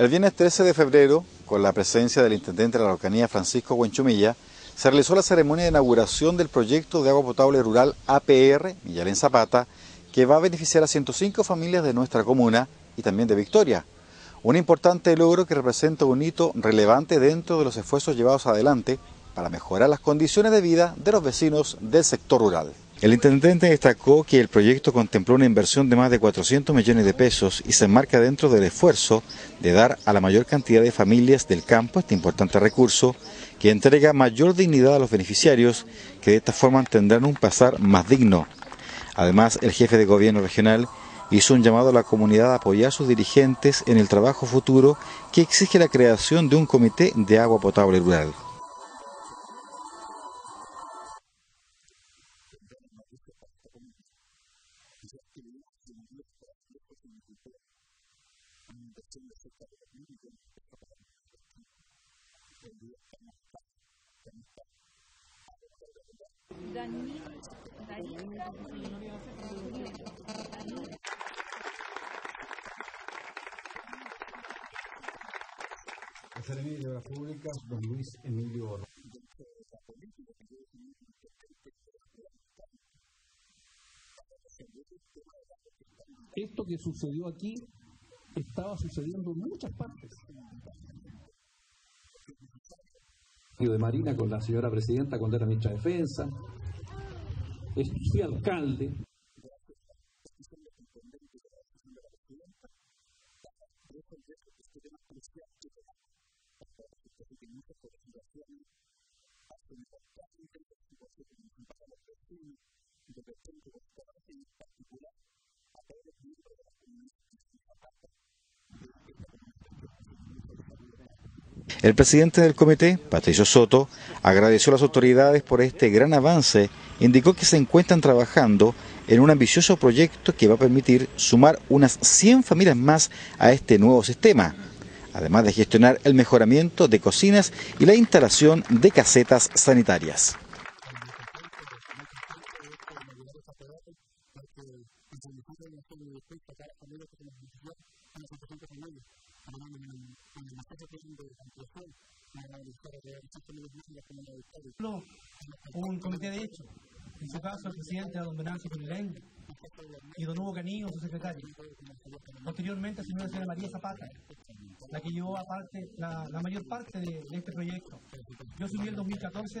El viernes 13 de febrero, con la presencia del intendente de la localidad Francisco Huenchumilla, se realizó la ceremonia de inauguración del proyecto de agua potable rural APR Millalén Zapata, que va a beneficiar a 105 familias de nuestra comuna y también de Victoria. Un importante logro que representa un hito relevante dentro de los esfuerzos llevados adelante para mejorar las condiciones de vida de los vecinos del sector rural. El intendente destacó que el proyecto contempló una inversión de más de 400 millones de pesos y se enmarca dentro del esfuerzo de dar a la mayor cantidad de familias del campo este importante recurso que entrega mayor dignidad a los beneficiarios que de esta forma tendrán un pasar más digno. Además, el jefe de gobierno regional hizo un llamado a la comunidad a apoyar a sus dirigentes en el trabajo futuro que exige la creación de un comité de agua potable rural. El Seremi de Obras Públicas, don Luis Emilio Esto que sucedió aquí estaba sucediendo en muchas partes. de Marina con la señora presidenta cuando era ministra de Defensa. Fui alcalde. El presidente del comité, Patricio Soto, agradeció a las autoridades por este gran avance, indicó que se encuentran trabajando en un ambicioso proyecto que va a permitir sumar unas 100 familias más a este nuevo sistema, además de gestionar el mejoramiento de cocinas y la instalación de casetas sanitarias. Un comité de hecho, en su caso el presidente don Venancio Pirilen y don Hugo Canino, su secretario. Posteriormente, la señora María Zapata, la que llevó aparte la, la mayor parte de, de, este proyecto. Yo subí el 2014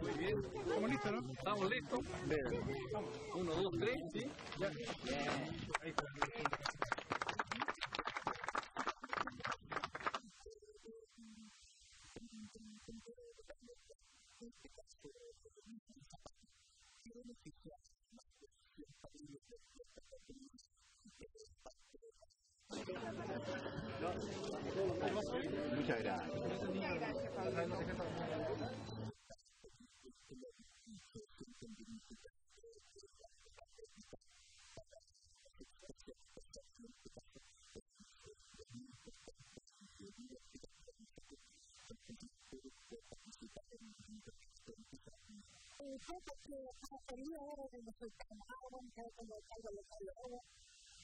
Muy bien, estamos listos, ¿no? Estamos listos. Uno, dos, tres, ¿sí? Ya. Ahí está. Muchas gracias.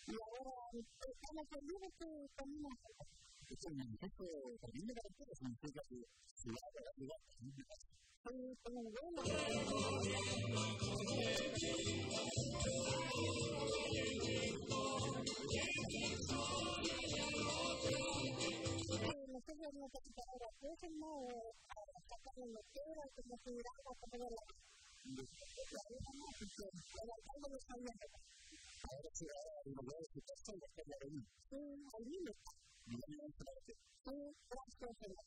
y ahora estamos que camino Eso el manifiesto también de garantía significa que se va a dar lugar a un Sí, como bueno. Nosotros no tenemos ahora próximo, a sacar la como si hubiera como de la... El alcalde no sabía ahora se va a inaugurar su casa y va a estar la avenida. Sí, al límite. Y va a inaugurar Sí, gracias.